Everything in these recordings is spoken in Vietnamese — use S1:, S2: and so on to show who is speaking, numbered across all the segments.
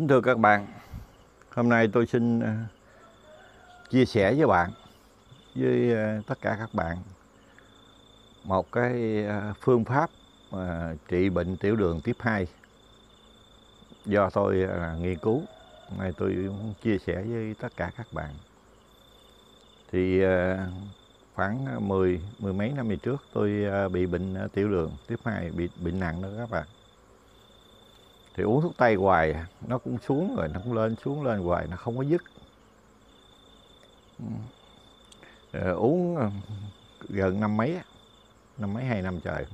S1: Kính thưa các bạn, hôm nay tôi xin ờ, chia sẻ với bạn, với ờ, tất cả các bạn một cái ờ, phương pháp trị bệnh tiểu đường tiếp 2 do tôi nghiên cứu. Hôm nay tôi muốn chia sẻ với tất cả các bạn. Thì khoảng 10 mười mấy năm về trước tôi bị bệnh tiểu đường tiếp 2, bị bệnh nặng đó các bạn thì uống thuốc tây hoài nó cũng xuống rồi nó cũng lên xuống lên hoài nó không có dứt. Ờ, uống ờ, gần năm mấy năm mấy hai năm trời.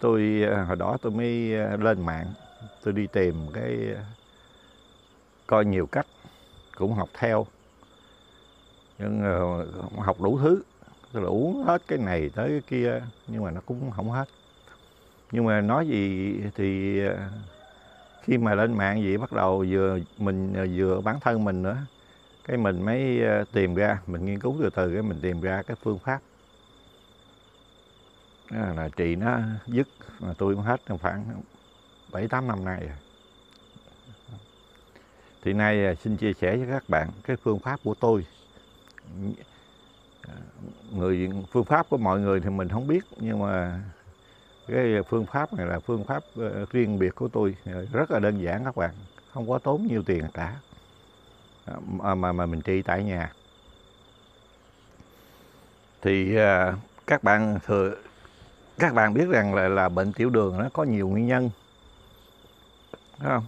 S1: Tôi ờ, hồi đó tôi mới lên mạng tôi đi tìm cái coi nhiều cách cũng học theo. Nhưng học đủ thứ tức là uống hết cái này tới cái kia nhưng mà nó cũng không hết. Nhưng mà nói gì thì khi mà lên mạng vậy bắt đầu vừa mình à, vừa bản thân mình nữa, cái mình mới à, tìm ra, mình nghiên cứu từ từ cái mình tìm ra cái phương pháp. Đó là trị nó dứt, mà tôi cũng hết trong khoảng bảy tám năm nay rồi. Thì nay à, xin chia sẻ với các bạn cái phương pháp của tôi. Ờ, người, phương pháp của mọi người thì mình không biết, nhưng mà cái phương pháp này là phương pháp ờ, riêng biệt của tôi ờ, rất là đơn giản các bạn. Không có tốn nhiều tiền cả. Ờ, mà mà, mà mình trị tại nhà. Thì các bạn thừa các bạn biết rằng là là bệnh tiểu đường nó có nhiều nguyên nhân. Đúng không?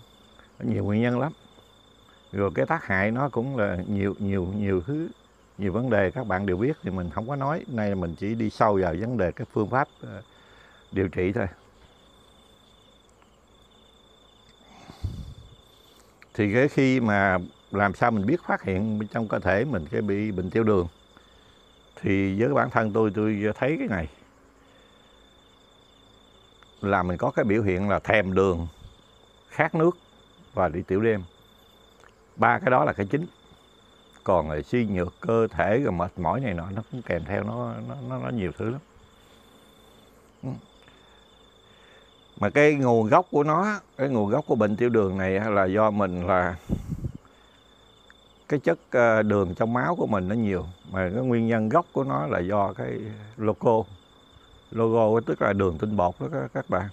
S1: Có nhiều nguyên nhân lắm. Rồi cái tác hại nó cũng là nhiều nhiều nhiều thứ nhiều vấn đề các bạn đều biết thì mình không có nói. Nay mình chỉ đi sâu vào vấn đề cái phương pháp điều trị thôi. Thì cái khi mà làm sao mình biết phát hiện bên trong cơ thể mình cái bị bệnh tiểu đường thì với bản thân tôi tôi thấy cái này là mình có cái biểu hiện là thèm đường khát nước và đi tiểu đêm. Ba cái đó là cái chính. Còn là suy nhược cơ thể rồi mệt mỏi này nọ nó cũng kèm theo nó nó nó, nó nhiều thứ lắm mà cái nguồn gốc của nó cái nguồn gốc của bệnh tiểu đường này là do mình là cái chất ờ, đường trong máu của mình nó nhiều. Mà cái nguyên nhân gốc của nó là do cái logo. Logo tức là đường tinh bột đó các, bạn.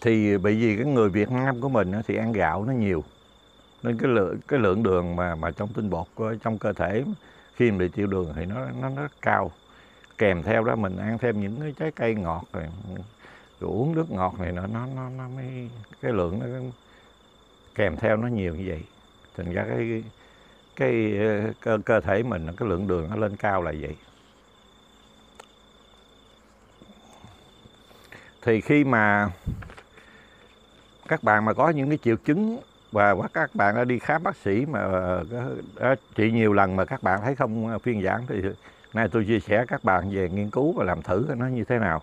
S1: Thì bởi vì cái người Việt Nam của mình thì ăn gạo nó nhiều. Nên cái lượng cái lượng đường mà mà trong tinh bột ờ, trong cơ thể khi mình bị tiểu đường thì nó nó nó cao kèm theo đó mình ăn thêm những cái trái cây ngọt rồi, rồi uống nước ngọt này nó nó nó nó mới cái lượng nó kèm theo nó nhiều như vậy. Thành ra cái cái cơ, cơ thể mình cái lượng đường nó lên cao là vậy. Thì khi mà các bạn mà có những cái triệu chứng và các bạn đã đi khám bác sĩ mà ờ, trị nhiều lần mà các bạn thấy không ờ, phiên giảng thì nay tôi chia sẻ các bạn về nghiên cứu và làm thử nó như thế nào.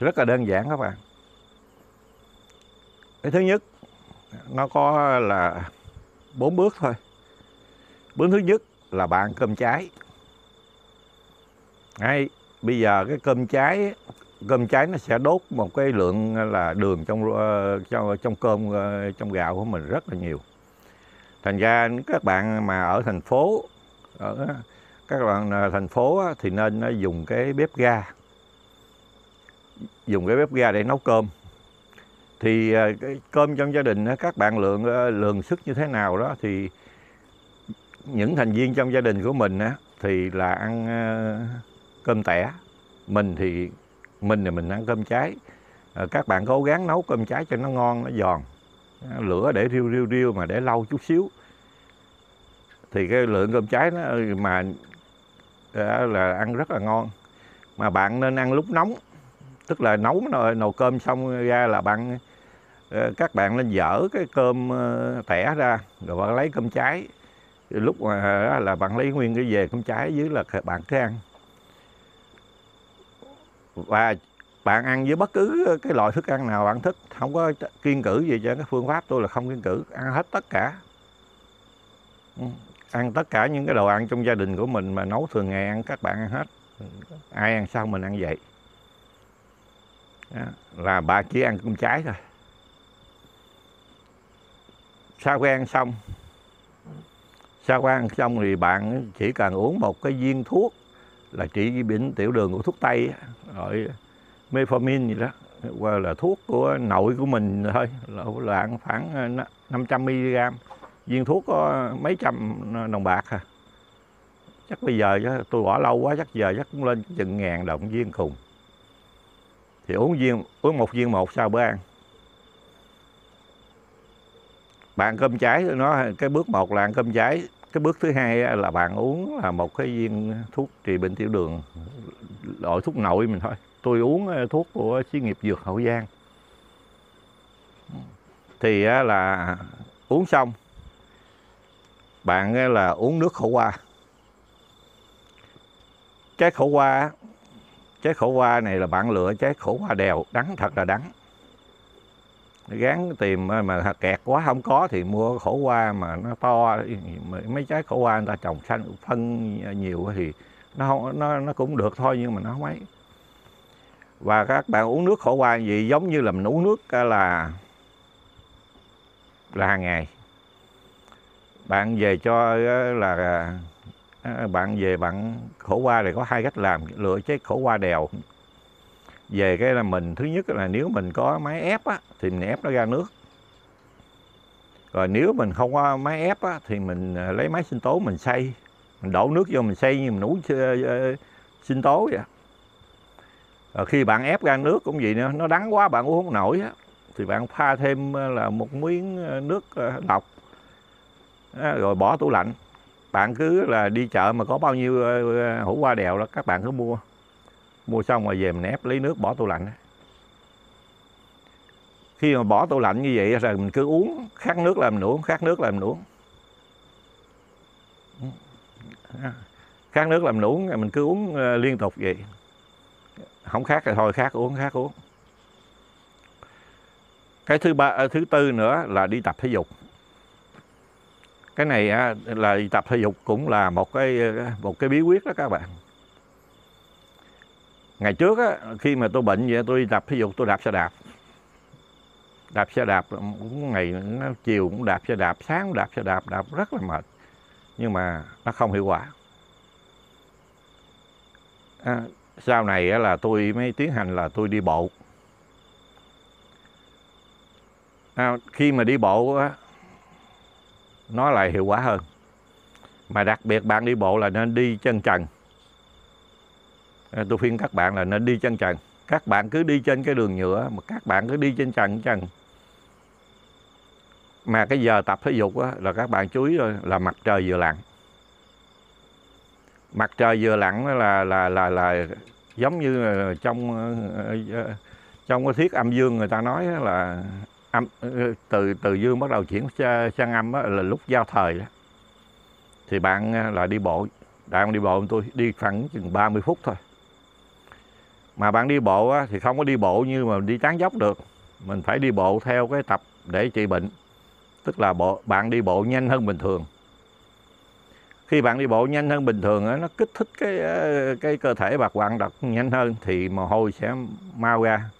S1: Rất là đơn giản các bạn. Cái thứ nhất nó có là bốn bước thôi. Bước thứ nhất là bạn cơm cháy. Đấy, bây giờ cái cơm cháy cơm cháy nó sẽ đốt một cái lượng là đường trong ờ, trong trong cơm ờ, trong gạo của mình rất là nhiều. Thành ra các bạn mà ở thành phố ở các bạn à, thành phố á, thì nên à, dùng cái bếp ga. Dùng cái bếp ga để nấu cơm. Thì à, cái cơm trong gia đình các bạn lượng lượng sức như thế nào đó thì những thành viên trong gia đình của mình á, thì là ăn cơm tẻ. Mình thì mình thì mình ăn cơm cháy. Các bạn cố gắng nấu cơm cháy cho nó ngon nó giòn. Lửa để riu riu riu mà để lâu chút xíu. Thì cái lượng cơm cháy nó mà Ờ, là ăn rất là ngon. Mà bạn nên ăn lúc nóng tức là nấu nồi, nồi cơm xong ra là bạn ờ, các bạn nên dở cái cơm ờ, tẻ ra rồi bạn lấy cơm cháy. Lúc mà là bạn lấy nguyên cái về cơm cháy dưới là bạn cứ ăn. Và bạn ăn với bất cứ cái loại thức ăn nào bạn thích không có kiên cử gì cho cái phương pháp tôi là không kiên cử ăn hết tất cả. Ừ ăn tất cả những cái đồ ăn trong gia đình của mình mà nấu thường ngày ăn các bạn ăn hết. Ai ăn sao mình ăn vậy? Đó, là bà chỉ ăn cơm trái thôi. Sau khi ăn xong sau khi ăn xong thì bạn chỉ cần uống một cái viên thuốc là trị bệnh tiểu đường của thuốc tây á, gọi metformin gì đó hoặc là thuốc của nội của mình thôi là, là ăn khoảng ờ, 500 mg viên thuốc có mấy trăm đồng bạc à. Chắc bây giờ tôi bỏ lâu quá, chắc giờ chắc cũng lên chừng ngàn đồng viên cùng thì uống viên, uống một viên một sau bữa ăn? Bạn cơm cháy nó cái bước một là ăn cơm cháy, cái bước thứ hai là bạn uống là một cái viên thuốc trị bệnh tiểu đường, loại thuốc nội mình thôi. Tôi uống thuốc của xí nghiệp dược hậu giang. Thì là uống xong bạn là uống nước khổ qua. Trái khổ qua trái khổ qua này là bạn lựa trái khổ qua đèo, đắng thật là đắng. Gán tìm mà kẹt quá, không có thì mua khổ qua mà nó to mấy trái khổ qua người ta trồng xanh, phân nhiều thì nó không, nó nó cũng được thôi nhưng mà nó không mấy và các bạn uống nước khổ qua gì giống như là mình uống nước là là hàng ngày bạn về cho là bạn về bạn khổ qua thì có hai cách làm lựa chế khổ qua đèo. Về cái là mình thứ nhất là nếu mình có máy ép á, thì mình ép nó ra nước. Rồi nếu mình không có máy ép á, thì mình à, lấy máy sinh tố mình xay. Mình đổ nước vô mình xay như mình uống ờ, ờ, sinh tố vậy. Rồi khi bạn ép ra nước cũng vậy nữa nó đắng quá bạn uống không nổi á, thì bạn pha thêm ờ, là một miếng nước lọc rồi bỏ tủ lạnh. Bạn cứ là đi chợ mà có bao nhiêu ờ, ờ, hũ qua đèo đó, các bạn cứ mua. Mua xong rồi về mình ép lấy nước bỏ tủ lạnh khi mà bỏ tủ lạnh như vậy là mình cứ uống, khát nước là mình uống, khát nước là mình uống. Khát nước là mình uống mình cứ uống ờ, liên tục vậy. Không khát thì thôi, khát uống khát uống. Cái thứ ba thứ tư nữa là đi tập thể dục cái này à, là tập thể dục cũng là một cái một cái bí quyết đó các bạn. Ngày trước á, khi mà tôi bệnh vậy tôi đi tập thể dục tôi đạp xe đạp. Đạp xe đạp ừ, cũng ngày nó chiều cũng đạp xe đạp sáng cũng đạp xe đạp đạp rất là mệt. Nhưng mà nó không hiệu quả. À, sau này là tôi mới tiến hành là tôi đi bộ. À, khi mà đi bộ á, nó lại hiệu quả hơn. Mà đặc biệt bạn đi bộ là nên đi chân trần. À, tôi khuyên các bạn là nên đi chân trần. Các bạn cứ đi trên cái đường nhựa mà các bạn cứ đi trên trần trần. Mà cái giờ tập thể dục á, là các bạn chú ý rồi là mặt trời vừa lặn. Mặt trời vừa lặn là là là là giống như là trong ờ, ờ, ờ, trong cái thiết âm dương người ta nói là âm ờ, ờ, từ từ dương bắt đầu chuyển sang âm là lúc giao thời đó. Thì bạn ờ, là đi bộ bạn đi bộ tôi đi khoảng chừng 30 phút thôi. Mà bạn đi bộ á, thì không có đi bộ như mà đi tán dốc được. Mình phải đi bộ theo cái tập để trị bệnh. Tức là bộ bạn đi bộ nhanh hơn bình thường. Khi bạn đi bộ nhanh hơn bình thường á, nó kích thích cái cái cơ thể bạn hoạt động nhanh hơn thì mồ hôi sẽ mau ra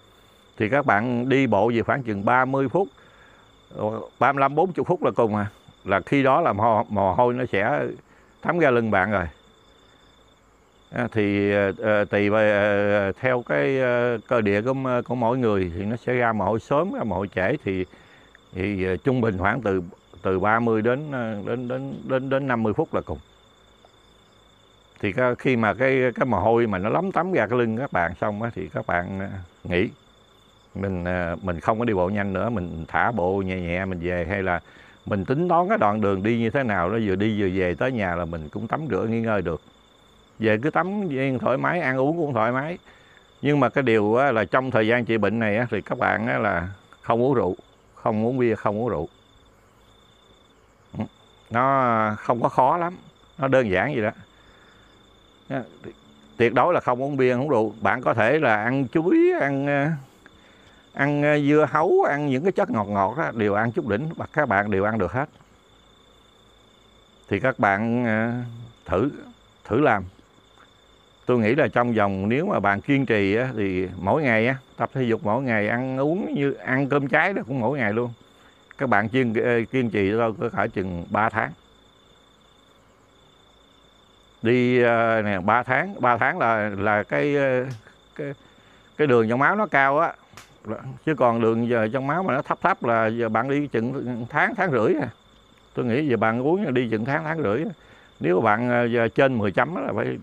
S1: thì các bạn đi bộ về khoảng chừng 30 phút 35 40 phút là cùng à. Là khi đó là mồ, mồ hôi nó sẽ thấm ra lưng bạn rồi. À, thì à, tùy về ờ, theo cái à, cơ địa của của mỗi người thì nó sẽ ra mồ hôi sớm ra mồ hôi trễ. Thì thì trung bình khoảng từ từ 30 đến đến đến đến đến 50 phút là cùng. Thì khi mà cái cái mồ hôi mà nó lấm tấm ra cái lưng các bạn xong á, thì các bạn nghỉ mình à, mình không có đi bộ nhanh nữa, mình thả bộ nhẹ nhẹ mình về, hay là mình tính toán cái đoạn đường đi như thế nào nó vừa đi vừa về tới nhà là mình cũng tắm rửa nghỉ ngơi được. Về cứ tắm yên thoải mái, ăn uống cũng thoải mái. Nhưng mà cái điều là trong thời gian trị bệnh này thì các bạn là không uống rượu, không uống bia, không uống rượu. Nó không có khó lắm, nó đơn giản vậy đó. Tuyệt đối là không uống bia, không uống rượu. Bạn có thể là ăn chuối, ăn à, ăn ờ, dưa hấu ăn những cái chất ngọt ngọt đó đều ăn chút đỉnh và các bạn đều ăn được hết. Thì các bạn ờ, thử thử làm. Tôi nghĩ là trong vòng nếu mà bạn kiên trì á, thì mỗi ngày á, tập thể dục mỗi ngày ăn uống như ăn cơm trái đó cũng mỗi ngày luôn. Các bạn kiên ờ, kiên trì đâu có phải chừng 3 tháng. Đi nè 3 tháng 3 tháng là là cái cái cái đường trong máu nó cao á chứ còn đường giờ trong máu mà nó thấp thấp là giờ bạn đi chừng tháng tháng rưỡi à. Tôi nghĩ giờ bạn uống đi chừng tháng tháng rưỡi nếu bạn à, giờ trên 10 chấm là phải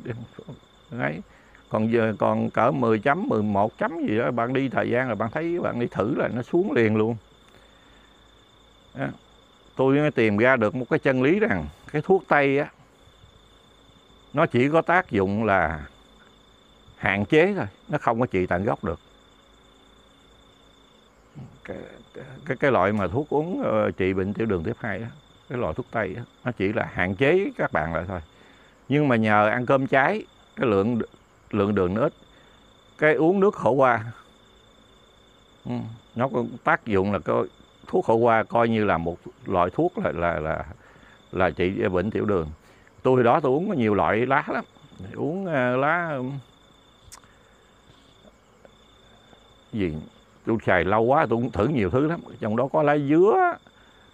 S1: ấy. Còn giờ, còn cỡ 10 chấm 11 chấm gì đó, bạn đi thời gian là bạn thấy bạn đi thử là nó xuống liền luôn. Đó. tôi mới tìm ra được một cái chân lý rằng cái thuốc tây á, nó chỉ có tác dụng là hạn chế thôi, nó không có trị tận gốc được cái, cái, cái loại mà thuốc uống ờ, trị bệnh tiểu đường tiếp 2 á cái loại thuốc tây á nó chỉ là hạn chế các bạn lại thôi. Nhưng mà nhờ ăn cơm cháy cái lượng lượng đường nó ít. Cái uống nước khổ qua ừ, nó có tác dụng là cái thuốc khổ qua coi như là một loại thuốc là là là là trị bệnh tiểu đường. Tôi đó tôi uống có nhiều loại lá lắm. Uống uh, lá gì? Tôi xài lâu quá tôi cũng thử nhiều thứ lắm. Trong đó có lá dứa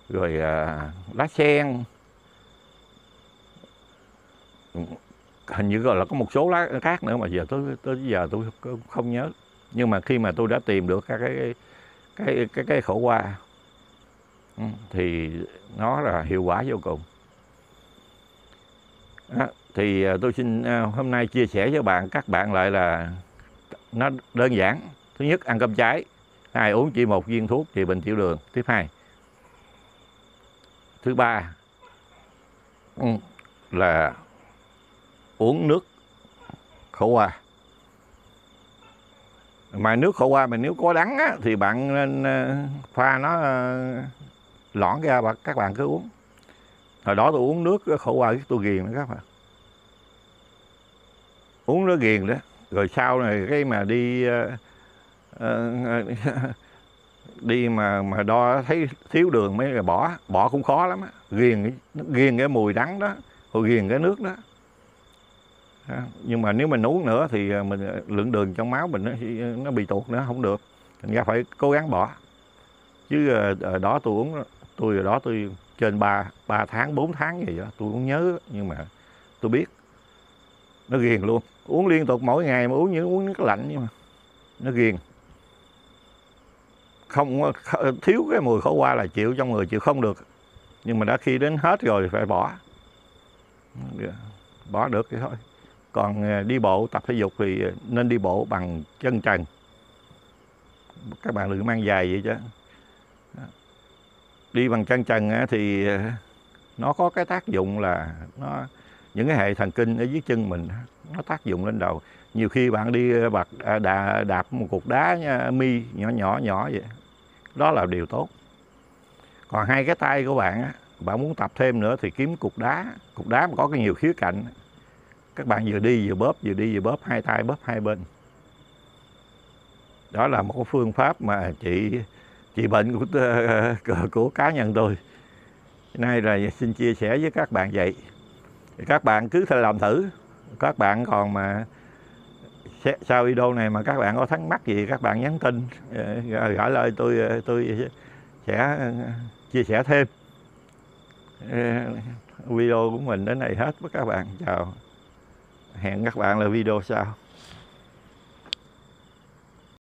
S1: rồi à, lá sen. Hình như gọi là có một số lá khác nữa mà giờ tới tới giờ tôi không nhớ. Nhưng mà khi mà tôi đã tìm được các cái cái cái cái khổ qua ừ, thì nó là hiệu quả vô cùng. Đó, thì à, tôi xin à, hôm nay chia sẻ với bạn các bạn lại là nó đơn giản. Thứ nhất ăn cơm cháy hai uống chỉ một viên thuốc trị bệnh tiểu đường. Tiếp hai. Thứ ba là uống nước khổ qua mà nước khổ qua mà nếu có đắng á, thì bạn nên ờ, pha nó lỏng lõn ra và các bạn cứ uống. Hồi đó tôi uống nước khổ qua tôi ghiền đó các bạn. Uống nó ghiền đó. Rồi sau này cái mà đi uh, Ờ, đi mà mà đo thấy thiếu đường mới là bỏ bỏ cũng khó lắm á. Ghiền ghiền cái mùi đắng đó rồi ghiền cái nước đó. Nhưng mà nếu mình uống nữa thì ờ, mình ờ, lượng đường trong máu mình nó, nó bị tụt nữa không được. Thành ra phải cố gắng bỏ. Chứ ở đó tôi uống tôi ở đó tôi trên 3, 3 tháng 4 tháng gì đó tôi cũng nhớ nhưng mà tôi biết. Nó ghiền luôn. Uống liên tục mỗi ngày mà uống như uống nước lạnh nhưng mà nó ghiền không ờ, thiếu cái mùi khổ qua là chịu trong người chịu không được. Nhưng mà đã khi đến hết rồi thì phải bỏ. Dạ, bỏ được thì thôi. Còn ờ, đi bộ, tập thể dục thì nên đi bộ bằng chân trần. Các bạn đừng mang giày vậy chứ. Dạ. Đi bằng chân trần thì ờ, nó có cái tác dụng là nó, những cái hệ thần kinh ở dưới chân mình nó tác dụng lên đầu. Nhiều khi bạn đi bạc à, đạp một cục đá mi nhỏ nhỏ nhỏ vậy đó là điều tốt. Còn hai cái tay của bạn bạn muốn tập thêm nữa thì kiếm cục đá. Cục đá mà có cái nhiều khía cạnh, các bạn vừa đi vừa bóp, vừa đi vừa bóp, hai tay bóp hai bên. Đó là một cái phương pháp mà chị chị bệnh của của cá nhân tôi. Nay là xin chia sẻ với các bạn vậy. Các bạn cứ thử làm thử. Các bạn còn mà sau video này mà các bạn có thắc mắc gì các bạn nhắn tin. Ờ, Gửi lời tôi ờ, tôi sẽ ờ, chia sẻ thêm. Video của mình đến này hết với các bạn. Chào. Hẹn các bạn là video sau.